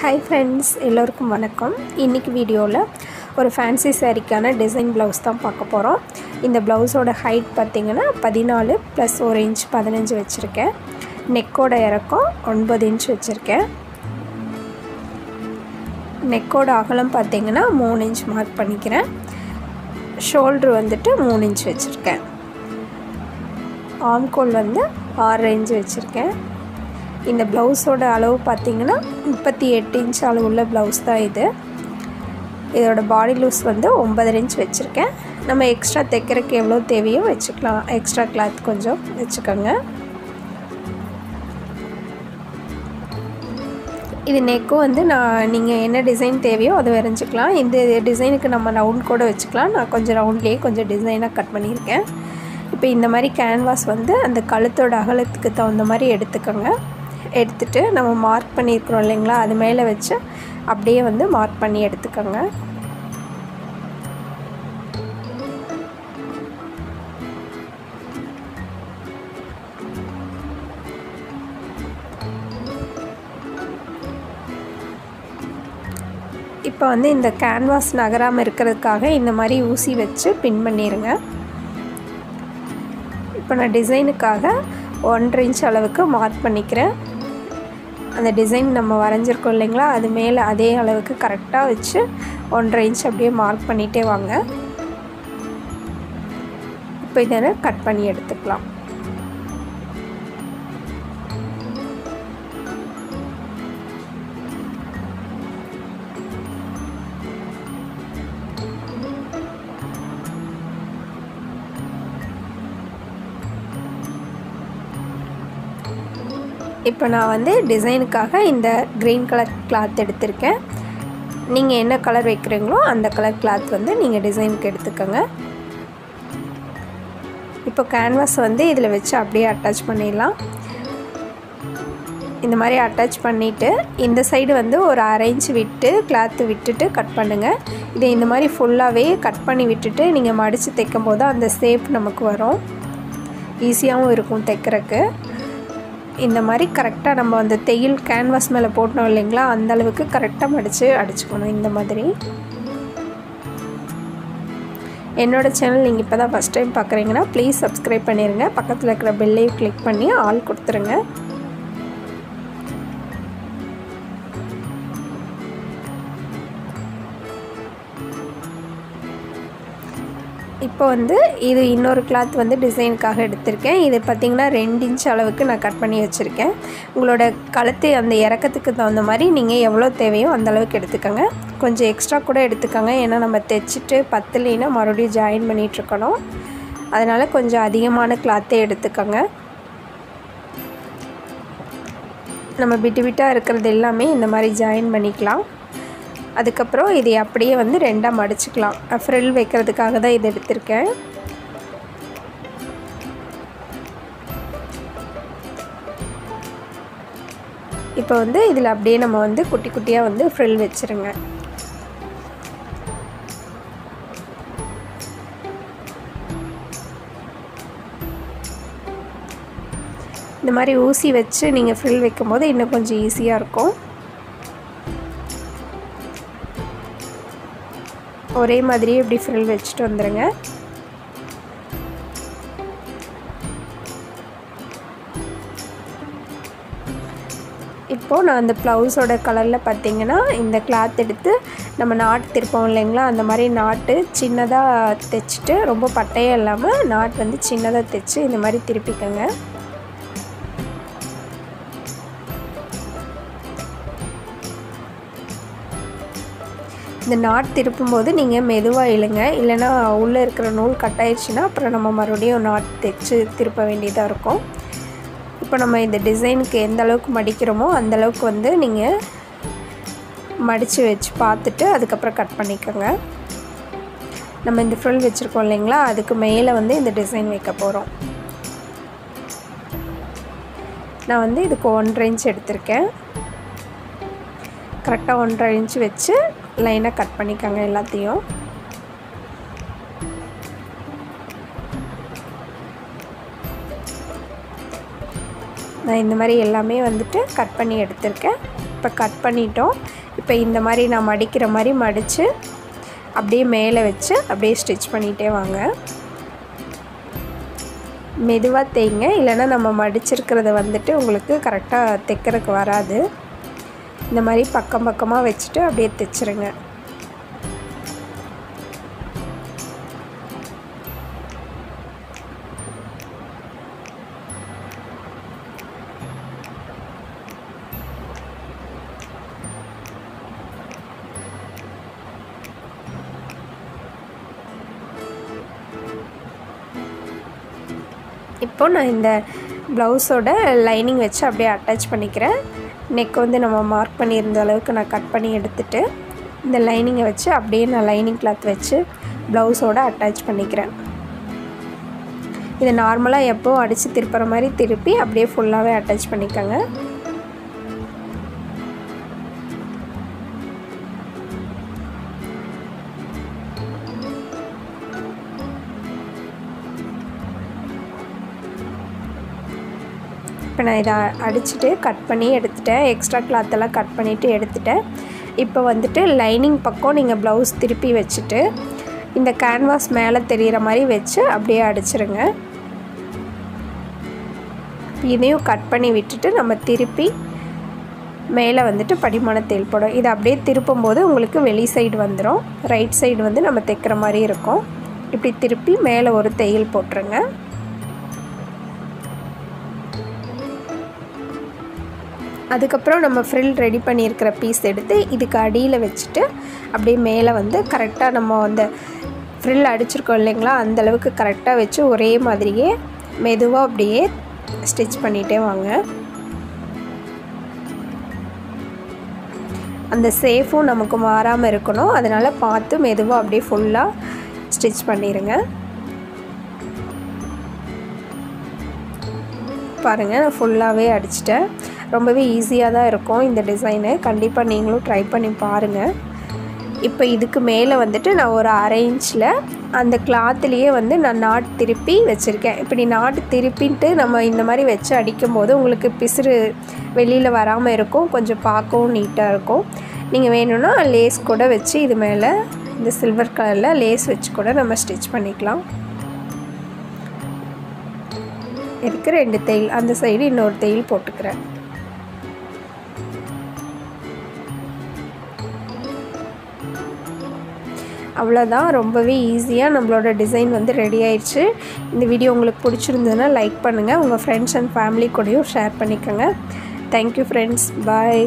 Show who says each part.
Speaker 1: Hi friends எல்லோருக்கும் வணக்கம். இன்றைக்கி வீடியோவில் ஒரு ஃபேன்சி சாரீக்கான டிசைன் ப்ளவுஸ் தான் பார்க்க போகிறோம் இந்த ப்ளவுஸோட ஹைட் பார்த்திங்கன்னா பதினாலு ப்ளஸ் ஒரு இன்ச் பதினஞ்சு வச்சுருக்கேன். நெக்கோட இறக்கம் ஒன்பது இன்ச் வச்சுருக்கேன். நெக்கோட அகலம் பார்த்திங்கன்னா மூணு இன்ச் மார்க் பண்ணிக்கிறேன். ஷோல்ட்ரு வந்துட்டு மூணு இன்ச் வச்சுருக்கேன். ஆம்கோல் வந்து ஆறு இன்ச் வச்சுருக்கேன். இந்த ப்ளவுஸோட அளவு பார்த்திங்கன்னா முப்பத்தி எட்டு இன்ச் அளவுள்ள ப்ளவுஸ் தான் இது. இதோட பாடி லூஸ் வந்து ஒன்பதரை இன்ச் வச்சுருக்கேன். நம்ம எக்ஸ்ட்ரா தைக்கிறதுக்கு எவ்வளோ தேவையோ வச்சுக்கலாம். எக்ஸ்ட்ரா கிளாத் கொஞ்சம் வச்சுக்கோங்க. இது நெக்கும் வந்து நான் நீங்கள் என்ன டிசைன் தேவையோ அதை வரைஞ்சிக்கலாம். இந்த டிசைனுக்கு நம்ம ரவுண்ட் கூட வச்சுக்கலாம். நான் கொஞ்சம் ரவுண்ட்லேயே கொஞ்சம் டிசைனாக கட் பண்ணியிருக்கேன். இப்போ இந்த மாதிரி கேன்வாஸ் வந்து அந்த கழுத்தோட அகலத்துக்கு தகுந்த மாதிரி எடுத்துக்கோங்க. எடுத்துகிட்டு நம்ம மார்க் பண்ணியிருக்கிறோம் இல்லைங்களா? அது மேலே வச்சு அப்படியே வந்து மார்க் பண்ணி எடுத்துக்கோங்க. இப்போ வந்து இந்த கேன்வாஸ் நகராமல் இருக்கிறதுக்காக இந்த மாதிரி ஊசி வச்சு பின் பண்ணிடுங்க இப்போ நான் டிசைனுக்காக ஒன்றரை இன்ச் அளவுக்கு மார்க் பண்ணிக்கிறேன். அந்த டிசைன் நம்ம வரைஞ்சிருக்கோம் இல்லைங்களா? அது மேலே அதே அளவுக்கு கரெக்டாக வச்சு ஒன்றரை இன்ச் அப்படியே மார்க் பண்ணிகிட்டே வாங்க. இப்போ இதை கட் பண்ணி எடுத்துக்கலாம். இப்போ நான் வந்து டிசைனுக்காக இந்த க்ரீன் கலர் கிளாத் எடுத்திருக்கேன். நீங்கள் என்ன கலர் வைக்கிறீங்களோ அந்த கலர் கிளாத் வந்து நீங்கள் டிசைனுக்கு எடுத்துக்கோங்க. இப்போ கேன்வாஸ் வந்து இதில் வச்சு அப்படியே அட்டாச் பண்ணிடலாம். இந்த மாதிரி அட்டாச் பண்ணிவிட்டு இந்த சைடு வந்து ஒரு அரேஞ்ச் விட்டு கிளாத்து விட்டுட்டு கட் பண்ணுங்கள் இதை இந்த மாதிரி ஃபுல்லாகவே கட் பண்ணி விட்டுட்டு நீங்கள் மடித்து தைக்கும் போது அந்த ஷேப் நமக்கு வரும். ஈஸியாகவும் இருக்கும் தைக்கிறக்கு இந்த மாதிரி கரெக்டாக நம்ம அந்த தையல் கேன்வாஸ் மேலே போட்டோம் இல்லைங்களா அந்த அளவுக்கு கரெக்டாக மடித்து அடிச்சுக்கணும் இந்த மாதிரி. என்னோடய சேனல் நீங்கள் இப்போ தான் ஃபஸ்ட் டைம் பார்க்குறீங்கன்னா ப்ளீஸ் சப்ஸ்கிரைப் பண்ணிடுங்க பக்கத்தில் இருக்கிற பெல்லையும் கிளிக் பண்ணி ஆள் கொடுத்துருங்க. இப்போ வந்து இது இன்னொரு கிளாத் வந்து டிசைனுக்காக எடுத்திருக்கேன். இது பார்த்திங்கன்னா ரெண்டு இன்ச் அளவுக்கு நான் கட் பண்ணி வச்சுருக்கேன். உங்களோட கழுத்து அந்த இறக்கத்துக்கு தகுந்த மாதிரி நீங்கள் எவ்வளோ தேவையோ அந்த அளவுக்கு எடுத்துக்கோங்க. கொஞ்சம் எக்ஸ்ட்ரா கூட எடுத்துக்கோங்க. ஏன்னா நம்ம தைச்சிட்டு பத்துலேனா மறுபடியும் ஜாயின் பண்ணிகிட்ருக்கணும் அதனால் கொஞ்சம் அதிகமான கிளாத்தே எடுத்துக்கோங்க. நம்ம விட்டு விட்டாக இருக்கிறது எல்லாமே இந்த மாதிரி ஜாயின் பண்ணிக்கலாம். அதுக்கப்புறம் இதை அப்படியே வந்து ரெண்டாக மடிச்சுக்கலாம். ஃப்ரில் வைக்கிறதுக்காக தான் இது எடுத்திருக்கேன். இப்போ வந்து இதில் அப்படியே நம்ம வந்து குட்டி குட்டியாக வந்து ஃப்ரில் வச்சுருங்க. இந்த மாதிரி ஊசி வச்சு நீங்கள் ஃப்ரில் வைக்கும்போது இன்னும் கொஞ்சம் ஈஸியாக இருக்கும். ஒரே மாதிரியே இப்படி ஃப்ரில் வச்சுட்டு வந்துடுங்க இப்போது நான் அந்த ப்ளவுஸோட கலரில் பார்த்திங்கன்னா இந்த கிளாத் எடுத்து நம்ம நாட்டு திருப்போம் இல்லைங்களா? அந்த மாதிரி நாட்டு சின்னதாக தைச்சிட்டு ரொம்ப பட்டையே இல்லாமல் நாட் வந்து சின்னதாக தைச்சி இந்த மாதிரி திருப்பிக்கோங்க. இந்த நாட் திருப்பும்போது நீங்கள் மெதுவாக இழுங்க. இல்லைனா உள்ளே இருக்கிற நூல் கட் ஆயிடுச்சுன்னா அப்புறம் நம்ம மறுபடியும் நாட் தைச்சு திருப்ப வேண்டியதாக இருக்கும். இப்போ நம்ம இந்த டிசைனுக்கு எந்த அளவுக்கு மடிக்கிறோமோ அந்தளவுக்கு வந்து நீங்கள் மடித்து வச்சு பார்த்துட்டு அதுக்கப்புறம் கட் பண்ணிக்கோங்க. நம்ம இந்த ஃப்ரில் வச்சுருக்கோம் இல்லைங்களா? அதுக்கு மேலே வந்து இந்த டிசைன் வைக்க போகிறோம் நான் வந்து இதுக்கு ஒன்றரை இன்ச் எடுத்திருக்கேன். கரெக்டாக ஒன்றரை இன்ச் வச்சு லைனாக கட் பண்ணிக்கோங்க எல்லாத்தையும். நான் இந்த மாதிரி எல்லாமே வந்துட்டு கட் பண்ணி எடுத்திருக்கேன். இப்போ கட் பண்ணிட்டோம். இப்போ இந்த மாதிரி நான் மடிக்கிற மாதிரி மடித்து அப்படியே மேலே வச்சு அப்படியே ஸ்டிச் பண்ணிகிட்டே வாங்க. மெதுவாக தேய்ங்க. இல்லைன்னா நம்ம மடிச்சிருக்கிறத வந்துட்டு உங்களுக்கு கரெக்டாக தைக்கிறதுக்கு வராது. இந்த மாதிரி பக்கம் பக்கமாக வச்சுட்டு அப்படியே தைச்சிருங்க. இப்போ நான் இந்த ப்ளவுஸோட லைனிங் வச்சு அப்படியே அட்டாச் பண்ணிக்கிறேன். நெக் வந்து நம்ம மார்க் பண்ணியிருந்த அளவுக்கு நான் கட் பண்ணி எடுத்துட்டு இந்த லைனிங்கை வச்சு அப்படியே நான் லைனிங் கிளாத் வச்சு ப்ளவுஸோட அட்டாச் பண்ணிக்கிறேன். இதை நார்மலாக எப்போ அடித்து திருப்புற மாதிரி திருப்பி அப்படியே ஃபுல்லாகவே அட்டாச் பண்ணிக்கோங்க. இப்போ நான் இதை அடிச்சுட்டு கட் பண்ணி எடுத்துட்டேன். எக்ஸ்ட்ரா கிளாத்தெல்லாம் கட் பண்ணிவிட்டு எடுத்துட்டேன். இப்போ வந்துட்டு லைனிங் பக்கம் நீங்கள் ப்ளவுஸ் திருப்பி வச்சுட்டு இந்த கேன்வாஸ் மேலே தெரிகிற மாதிரி வச்சு அப்படியே அடிச்சிருங்க. இதையும் கட் பண்ணி விட்டுட்டு நம்ம திருப்பி மேலே வந்துட்டு படிமான தேல் போடும். இதை அப்படியே திருப்பும் போது உங்களுக்கு வெளி சைடு வந்துடும் ரைட் சைடு வந்து நம்ம தைக்கிற மாதிரி இருக்கும். இப்படி திருப்பி மேலே ஒரு தையல் போட்டுருங்க. அதுக்கப்புறம் நம்ம ஃப்ரில் ரெடி பண்ணியிருக்கிற பீஸ் எடுத்து இதுக்கு அடியில் வச்சுட்டு அப்படியே மேலே வந்து கரெக்டாக நம்ம அந்த ஃப்ரில் அடிச்சிருக்கோம் இல்லைங்களா அந்தளவுக்கு கரெக்டாக வச்சு ஒரே மாதிரியே மெதுவாக அப்படியே ஸ்டிச் பண்ணிகிட்டே வாங்க. அந்த சேஃபும் நமக்கு மாறாமல் இருக்கணும். அதனால் பார்த்து மெதுவாக அப்படியே ஃபுல்லாக ஸ்டிச் பண்ணிடுங்க பாருங்கள் நான் ஃபுல்லாகவே அடிச்சிட்டேன். ரொம்பவே ஈஸியாக தான் இருக்கும் இந்த டிசைனு கண்டிப்பாக நீங்களும் ட்ரை பண்ணி பாருங்கள் இப்போ இதுக்கு மேலே வந்துட்டு நான் ஒரு அரை இன்ச்சில் அந்த கிளாத்துலேயே வந்து நான் நாட் திருப்பி வச்சுருக்கேன். இப்படி நாட் திருப்பின்ட்டு நம்ம இந்த மாதிரி வச்சு அடிக்கும்போது உங்களுக்கு பிசுறு வெளியில் வராமல் இருக்கும். கொஞ்சம் பார்க்கவும் நீட்டாக இருக்கும். நீங்கள் வேணும்னா லேஸ் கூட வச்சு இது மேலே இந்த சில்வர் கலரில் லேஸ் வச்சு கூட நம்ம ஸ்டிச் பண்ணிக்கலாம். இருக்குது ரெண்டு தையல் அந்த சைடு இன்னொரு தையல் போட்டுக்கிறேன். அவ்வளோதான் ரொம்பவே ஈஸியாக நம்மளோட டிசைன் வந்து ரெடி ஆயிடுச்சு. இந்த வீடியோ உங்களுக்கு பிடிச்சிருந்ததுன்னா லைக் பண்ணுங்கள் உங்கள் ஃப்ரெண்ட்ஸ் அண்ட் ஃபேமிலி கூடயும் ஷேர் பண்ணிக்கோங்க. Thank you friends bye